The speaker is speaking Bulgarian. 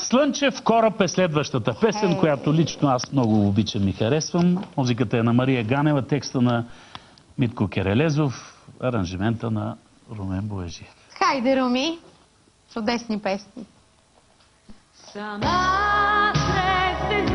Слънчев кораб е следващата песен, е. която лично аз много обичам и харесвам. Музиката е на Мария Ганева, текста на Митко Керелезов, аранжимента на Румен Боежиев. Хайде, Руми! Чудесни песни! Сама сред